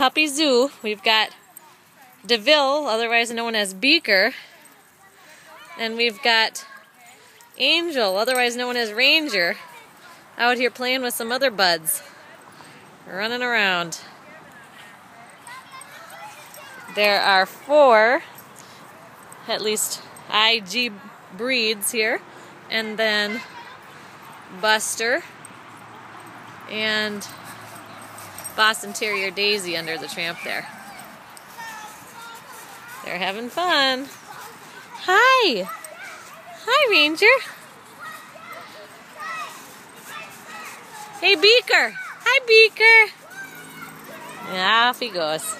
Puppy Zoo. We've got DeVille, otherwise known as Beaker. And we've got Angel, otherwise known as Ranger, out here playing with some other buds. Running around. There are four, at least IG breeds here. And then Buster and Boston Terrier Daisy under the tramp there. They're having fun. Hi. Hi, Ranger. Hey, Beaker. Hi, Beaker. And off he goes.